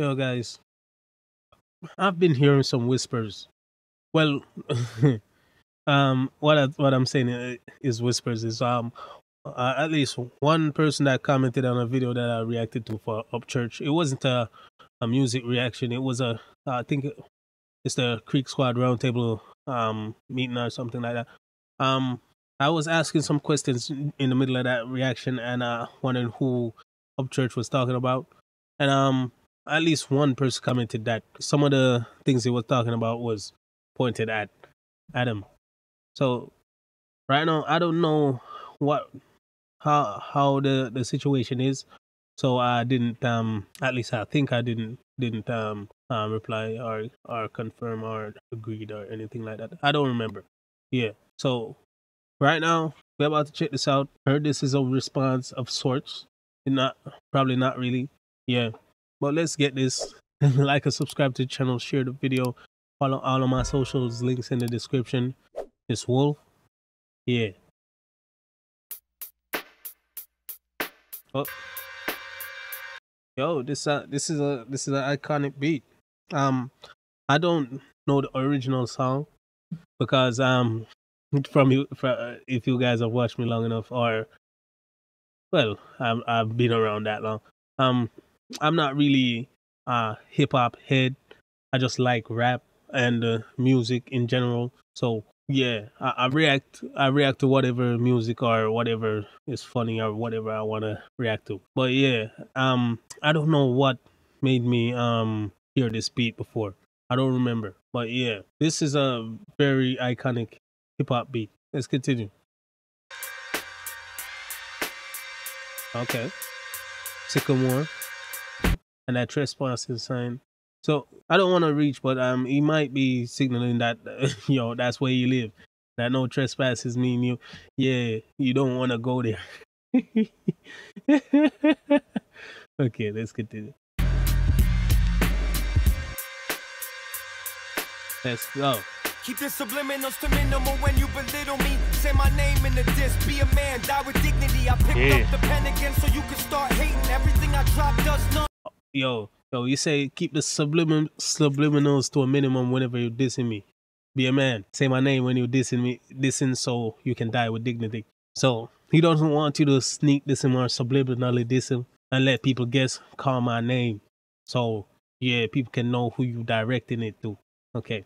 Yo, guys, I've been hearing some whispers. Well, um, what I, what I'm saying uh, is whispers is um, uh, at least one person that commented on a video that I reacted to for Upchurch. It wasn't a a music reaction. It was a I think it's the Creek Squad Roundtable um meeting or something like that. Um, I was asking some questions in the middle of that reaction and uh wondering who Upchurch was talking about, and um at least one person commented that some of the things he was talking about was pointed at Adam. So right now I don't know what how how the the situation is. So I didn't um at least I think I didn't didn't um uh, reply or or confirm or agreed or anything like that. I don't remember. Yeah. So right now we're about to check this out. Heard this is a response of sorts. Not probably not really. Yeah. But let's get this. like and subscribe to the channel, share the video, follow all of my socials, links in the description. It's Wolf. Yeah. Oh. Yo, this uh this is a this is an iconic beat. Um I don't know the original song because um from you from, if you guys have watched me long enough or well, I've I've been around that long. Um I'm not really a hip hop head. I just like rap and uh, music in general. So yeah, I, I, react. I react to whatever music or whatever is funny or whatever I want to react to. But yeah, um, I don't know what made me um hear this beat before. I don't remember. But yeah, this is a very iconic hip hop beat. Let's continue. Okay, Sycamore and that trespassing sign. So I don't want to reach, but um, he might be signaling that uh, you that's where you live. That no trespasses mean you, yeah, you don't want to go there. okay, let's continue. Let's go. Keep the subliminals to minimal when you belittle me. Say my name in the disc. Be a man, die with dignity. I picked yeah. up the pen again so you can start hating. Everything I drop does not. Yo, yo, you say keep the sublimin subliminals to a minimum whenever you're dissing me. Be a man. Say my name when you're dissing me, dissing so you can die with dignity. So he doesn't want you to sneak this him or subliminally diss him and let people guess, call my name. So yeah, people can know who you directing it to. Okay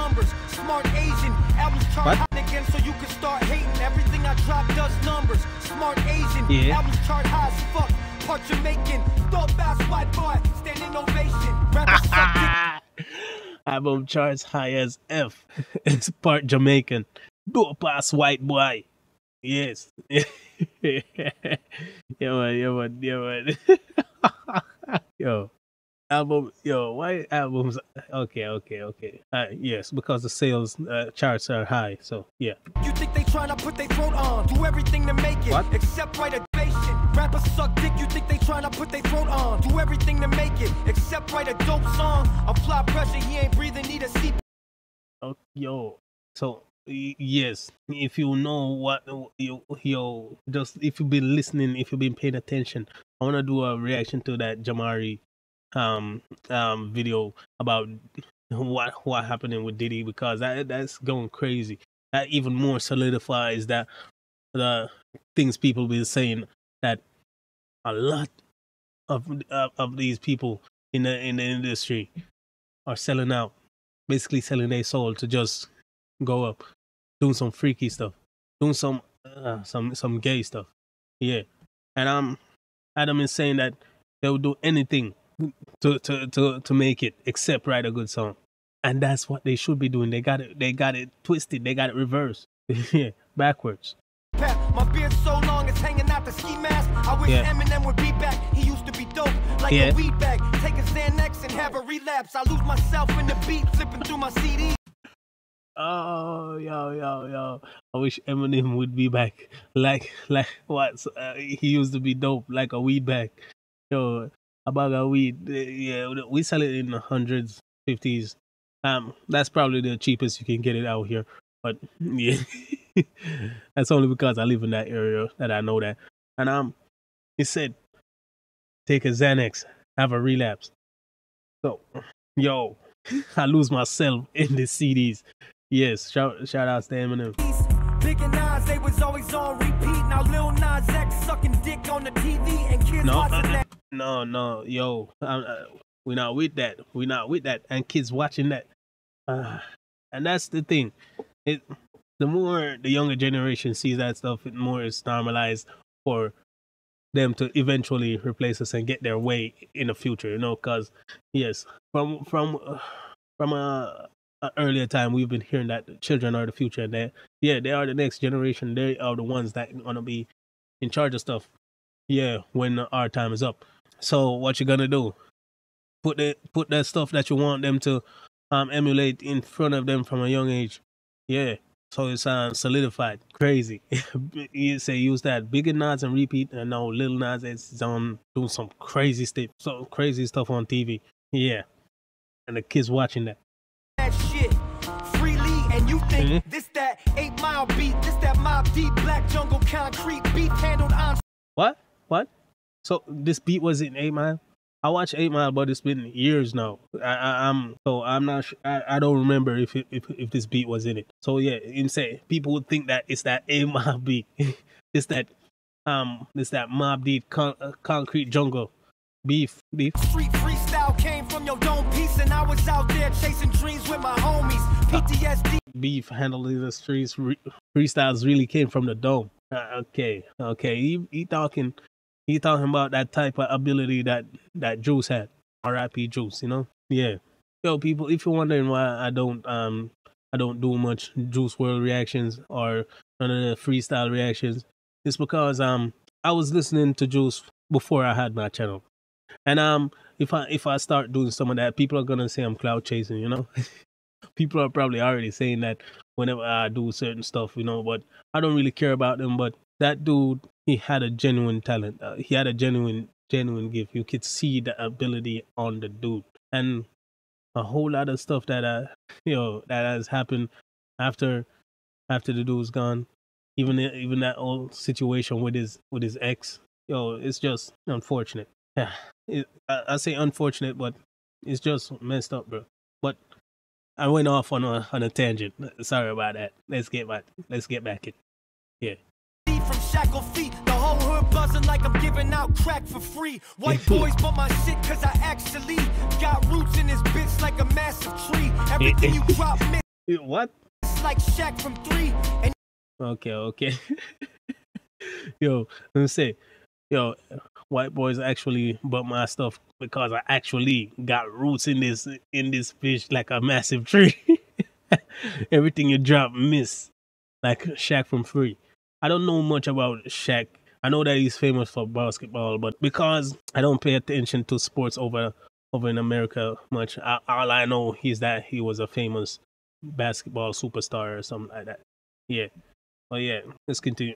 numbers. Smart Asian, albums chart high again so you can start hating. Everything I drop does numbers. Smart Asian, yeah. albums chart high as fuck. Part Jamaican, dope ass white boy, standing ovation. Album charts high as F. it's part Jamaican. Dope ass white boy. Yes. yeah man, yeah man, yeah man. Yo album yo why albums okay okay okay uh, yes because the sales uh, charts are high so yeah you think they trying to put their throat on do everything to make it what? except write a rappers suck dick you think they trying to put their throat on. Do everything to make it except write a dope song. Apply pressure he ain't breathing need a seat. Oh yo so yes if you know what you yo just if you've been listening if you've been paying attention i want to do a reaction to that jamari um um video about what what happening with Diddy because that that's going crazy. That even more solidifies that the things people been saying that a lot of of, these people in the in the industry are selling out, basically selling their soul to just go up, doing some freaky stuff, doing some uh, some some gay stuff. Yeah, and um, Adam is saying that they will do anything to to to to make it except write a good song. And that's what they should be doing. They got it they got it twisted. They got it reversed. yeah, backwards. Beard so long it's hanging out the ski mask. I wish yeah. Eminem would be back. He used to be dope, like yeah. a weed bag. Take a Xanax and have a relapse. I lose myself in the beat, flipping through my CD. Oh, yo, yo, yo! I wish Eminem would be back. Like, like what? Uh, he used to be dope, like a weed bag. Yo, a bag of weed. Yeah, we sell it in the hundreds, fifties. Um, that's probably the cheapest you can get it out here. But yeah, that's only because I live in that area that I know that. And um, he said, take a Xanax, have a relapse. So, yo, I lose myself in the CDs. Yes, shout shout out to Eminem. Big and Nas, they was always on repeat. Now Lil Nas X sucking dick on the TV and kids No, watching uh, that. no, no, yo, um, uh, we're not with that. We're not with that, and kids watching that. Uh, and that's the thing. It the more the younger generation sees that stuff, the more it's normalized for them to eventually replace us and get their way in the future. You know, because yes, from from uh, from a, a earlier time, we've been hearing that children are the future, and they yeah, they are the next generation. They are the ones that gonna be in charge of stuff. Yeah, when our time is up. So what you gonna do? Put the put that stuff that you want them to um emulate in front of them from a young age. Yeah. So it's um solidified. Crazy. you say use that bigger nods and repeat and now Lil Nas is on doing some crazy stuff some crazy stuff on TV. Yeah. And the kids watching that. that shit freely and you think Mhm. this that eight mile beat this that Mobb Deep black jungle concrete beat handled on What? What? So this beat was in Eight Mile. I watched Eight Mile, but it's been years now. I, I, I'm so I'm not. Sh- I, I don't remember if, it, if if this beat was in it. So yeah, insane. People would think that it's that Eight Mile beat. it's that um, it's that Mobb Deep con- uh, Concrete Jungle beef beef. street freestyle came from your dome piece and I was out there chasing dreams with my homies PTSD beef handling the streets re- freestyles really came from the dome. Uh, okay, okay. He, he talking, he talking about that type of ability that that Juice had. R.I.P. Juice, you know. Yeah. Yo, people, if you're wondering why I don't um I don't do much Juice WRLD reactions or none of the freestyle reactions, it's because um I was listening to Juice before I had my channel. And um if I if I start doing some of that, people are gonna say I'm cloud chasing, you know? people are probably already saying that whenever I do certain stuff, you know, but I don't really care about them. But that dude, he had a genuine talent. Uh, he had a genuine, genuine gift. You could see the ability on the dude, and a whole lot of stuff that uh, you know, that has happened after, after the dude's gone. Even even that old situation with his with his ex, yo, it's just unfortunate. Yeah, it, I, I say unfortunate, but it's just messed up, bro. But I went off on a on a tangent. Sorry about that. Let's get back. Let's get back in. From shackle feet the whole hood buzzing like I'm giving out crack for free white boys bought my shit cause I actually got roots in this bitch like a massive tree everything you drop miss What? like Shaq from three and Okay, okay. yo, let me say, yo, white boys actually bought my stuff because I actually got roots in this in this fish like a massive tree. Everything you drop, miss, like Shaq from Free. I don't know much about Shaq. I know that he's famous for basketball, but because I don't pay attention to sports over over in America much, I, all I know is that he was a famous basketball superstar or something like that. Yeah. Oh yeah. Let's continue.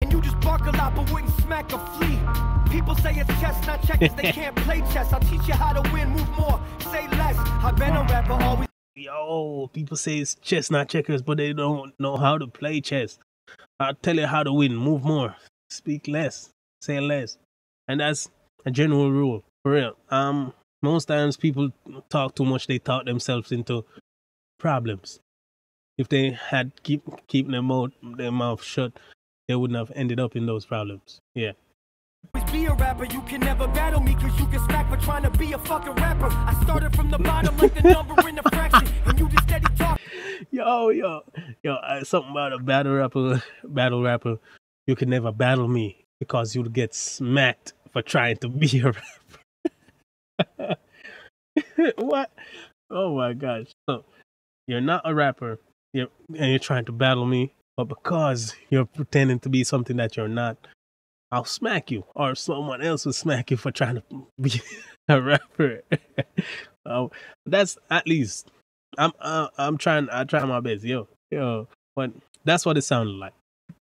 And you just bark a lot but wouldn't smack a flea. People say it's chess, not checkers. they can't play chess. I'll teach you how to win, move more, say less. I've been a rapper, always Yo, people say it's chess, not checkers, but they don't know how to play chess. I'll tell you how to win. Move more, speak less, say less, and that's a general rule for real. Um, most times people talk too much. They talk themselves into problems. If they had keep keeping their mouth their mouth shut, they wouldn't have ended up in those problems. Yeah. Be a rapper. You can never battle me cause you get smacked for trying to be a fucking rapper. I started from the bottom like the number in the fraction. And you just steady talk. yo, yo, yo, uh, something about a battle rapper, battle rapper. You can never battle me because you'll get smacked for trying to be a rapper. what? Oh my gosh! So you're not a rapper, you're, and you're trying to battle me, but because you're pretending to be something that you're not, I'll smack you, or someone else will smack you for trying to be a rapper. oh, that's at least I'm uh, I'm trying I try my best, yo, yo. But that's what it sounded like.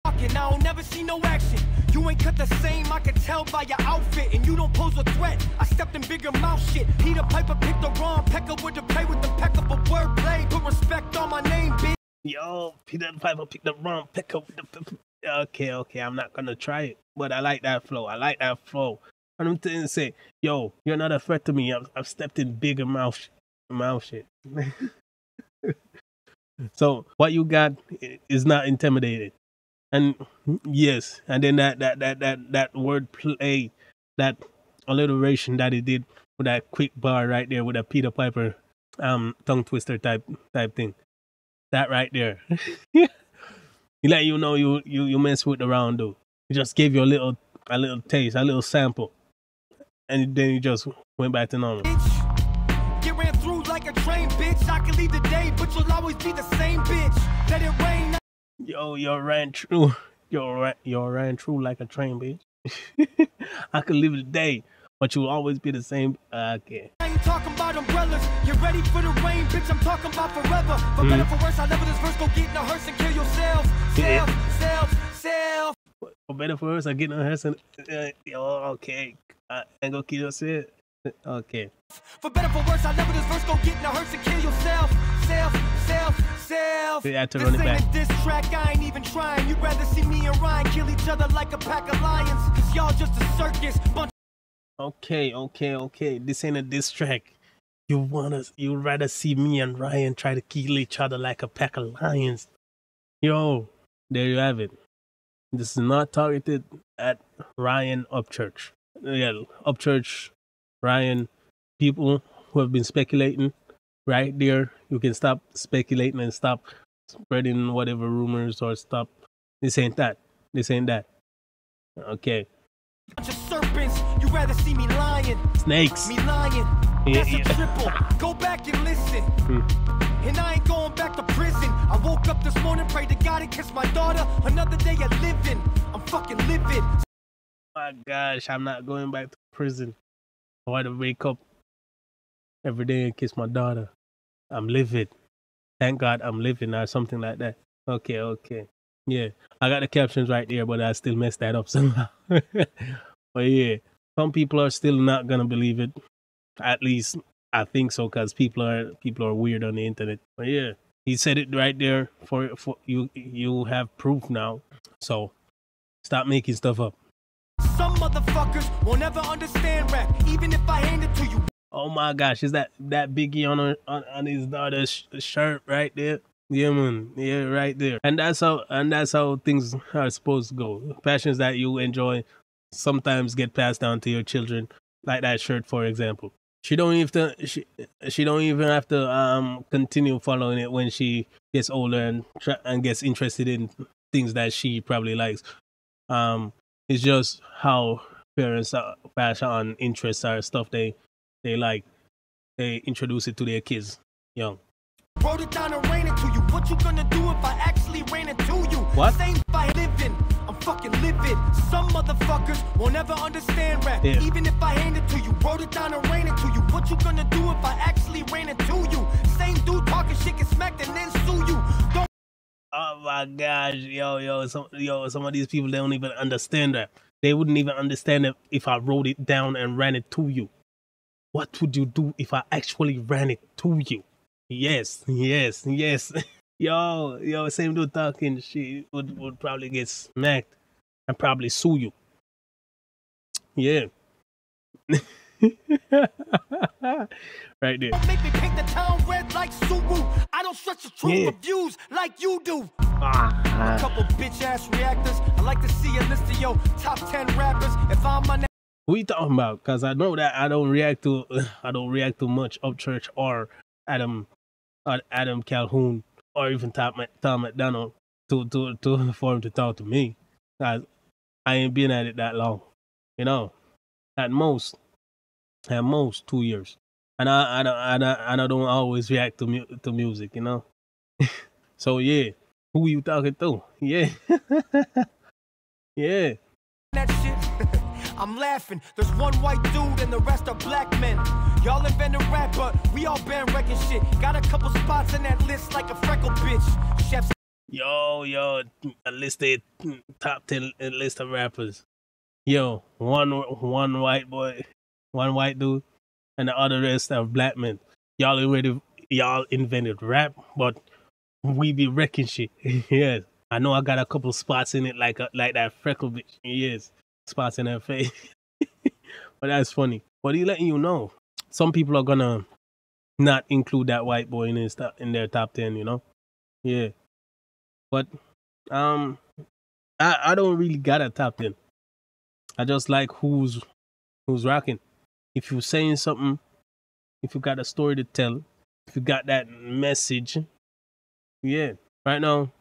I never see no action. You ain't cut the same, I can tell by your outfit. And you don't pose a threat. I stepped in bigger mouth shit. Peter Piper picked the wrong pecker with the play with the peckable wordplay. Put respect on my name, bitch. Yo, Peter Piper picked the wrong pick up with the. Okay, okay, I'm not gonna try it, but I like that flow. I like that flow. And I'm telling you, say, yo, you're not a threat to me. I've, I've stepped in bigger mouth, mouth shit. so what you got is not intimidated. And yes, and then that that that that that word play, that alliteration that he did with that quick bar right there with a Peter Piper um tongue twister type type thing. That right there. he let you know you you you mess with the round though. He just gave you a little a little taste, a little sample. And then you just went back to normal. Get ran through like a train, bitch. I can leave the day, but you'll always be the same bitch. Let it rain. Yo, you ran true. You ran, you ran true like a train, bitch. I could live the day, but you'll always be the same. Okay. I ain't talking about umbrellas. You're ready for the rain, bitch. I'm talking about forever. For better, for worse, I never this verse. Go get in a hearse and kill yourself. Self, self, self. For better for worse, I get in a hearse and uh, yo, okay, uh, and go kill yourself. Okay. For better, for worse, I never this verse. Go get in a hearse and kill yourself. Self, self, self. Had to this run it ain't back. diss track. I ain't even trying. You'd rather see me and Ryan kill each other like a pack of lions. Cause y'all just a circus. Bunch Okay, okay, okay. This ain't a diss track. You wanna, you'd rather see me and Ryan try to kill each other like a pack of lions. Yo, there you have it. This is not targeted at Ryan Upchurch. Yeah, Upchurch, Ryan, people who have been speculating right there. You can stop speculating and stop spreading whatever rumors or stop. This ain't that. This ain't that. Okay. Rather see me lying. Snakes. Me lying. Yeah, That's yeah. a triple. Go back and listen. Hmm. And I ain't going back to prison. I woke up this morning, prayed to God and kissed my daughter. Another day of living. I'm fucking livid. my gosh, I'm not going back to prison. I want to wake up every day and kiss my daughter. I'm livid. Thank God I'm living or something like that. Okay, okay. Yeah, I got the captions right there, but I still messed that up somehow. but yeah, some people are still not gonna believe it. At least I think so, cause people are people are weird on the internet. But yeah, he said it right there for for you. You have proof now, so stop making stuff up. Some motherfuckers will never understand rap, even if I hand it to you. Oh my gosh, is that that Biggie on her, on, on his daughter's sh- shirt right there? Yeah, man. Yeah, right there. And that's how and that's how things are supposed to go. Passions that you enjoy sometimes get passed down to your children, like that shirt, for example. She don't even she she don't even have to um continue following it when she gets older and and gets interested in things that she probably likes. Um, it's just how parents are, fashion interests are stuff they they like they introduce it to their kids young. Wrote it down and it to you. What you gonna do if I ran it to you? What? Same I living. I'm fucking livid. Some motherfuckers will never understand rap, Yeah. even if I hand it to you. Wrote it down and ran it to you. What you gonna do if I actually ran it to you? Same dude talking shit, get smacked and then sue you. Don't Oh my gosh, yo, yo, some yo, some of these people they don't even understand that. They wouldn't even understand it if I wrote it down and ran it to you. What would you do if I actually ran it to you? Yes, yes, yes. yo, yo, same dude talking shit would, would probably get smacked and probably sue you. Yeah. right there. make me paint the town red like. I don't stretch the truth Yeah. views like you do. Ah. A couple bitch ass reactors. I like to see a list of your top 10 rappers. If I'm my Who you talking about? Cause I know that I don't react to I don't react to much Upchurch or Adam or Adam Calhoun or even Tom, Tom MacDonald to to to for him to talk to me. I I ain't been at it that long, you know. At most, at most two years, and I I don't I don't, I don't always react to mu- to music, you know. so yeah, who you talking to? Yeah, yeah. that shit. I'm laughing. There's one white dude and the rest are black men. Y'all invented rap, but we all been shit. Got a couple spots in that list like a freckle bitch. Chefs Yo, yo, a listed top ten list of rappers. Yo, one one white boy, one white dude, and the other rest are black men. Y'all already y'all invented rap, but we be wrecking shit. yes, I know I got a couple spots in it, like a, like that freckle bitch. Yes, spots in her face. but that's funny. But he letting you know. Some people are gonna not include that white boy in his in their top ten, you know? Yeah. But um I I don't really got a top ten. I just like who's who's rocking. If you're saying something, if you got a story to tell, if you got that message, yeah. Right now,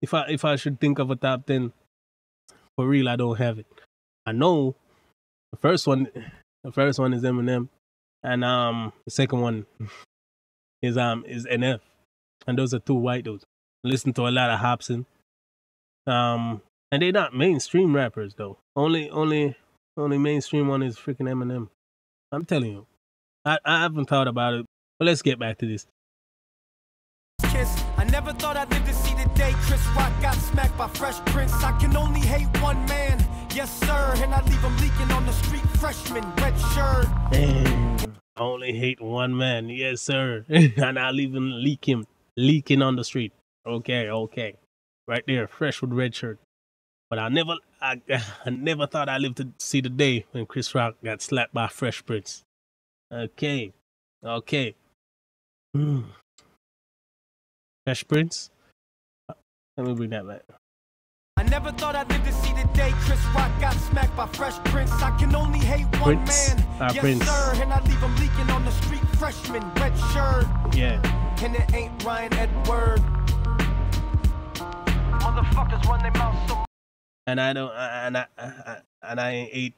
if I if I should think of a top ten, for real, I don't have it. I know the first one, the first one is Eminem, and um the second one is um is NF, and those are two white dudes. Listen to a lot of Hopsin, um, and they're not mainstream rappers though. Only only only mainstream one is freaking Eminem. I'm telling you, I I haven't thought about it, but let's get back to this. I never thought I'd live to see the day Chris Rock got smacked by Fresh Prince. I can only hate one man, yes sir, and I leave him leaking on the street. Freshman, red shirt. Damn. I only hate one man, yes sir, and even leak him leaking on the street. Okay, okay, right there, fresh with red shirt. But I never, I, I never thought I'd live to see the day when Chris Rock got slapped by Fresh Prince. Okay, okay. Hmm. Fresh Prince. Let me bring that back. I never thought I'd live to see the day Chris Rock got smacked by Fresh Prince. I can only hate one Prince. man, Ah, yes Prince. sir, and I leave him leaking on the street. Freshman, red shirt. Yeah. And it ain't Ryan Edward. Motherfuckers run their mouth so and I don't, uh, and I, I and I ain't ate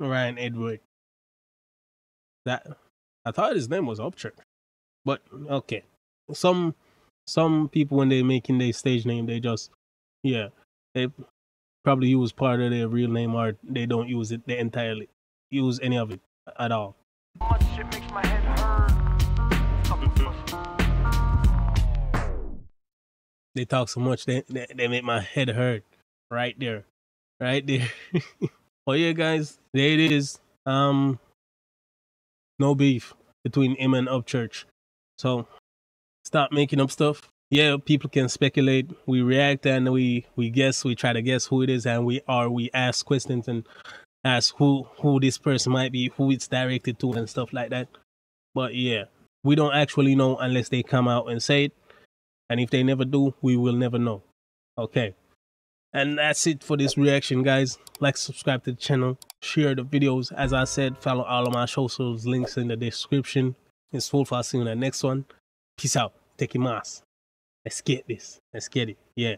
Ryan Edward. That I thought his name was Upchurch, but okay. Some some people when they're making their stage name, they just yeah, they probably use part of their real name or they don't use it. They entirely use any of it at all. They talk so much they they, they make my head hurt. Right there, right there. oh yeah, guys, there it is. Um, no beef between him and Upchurch. So stop making up stuff. Yeah, people can speculate. We react and we we guess. We try to guess who it is, and we are we ask questions and ask who who this person might be, who it's directed to, and stuff like that. But yeah, we don't actually know unless they come out and say it. And if they never do, we will never know. Okay. And that's it for this reaction, guys. Like, subscribe to the channel, share the videos. As I said, follow all of my socials, links in the description. It's full for see you in the next one. Peace out. Take your mask. Let's get this. Let's get it. Yeah.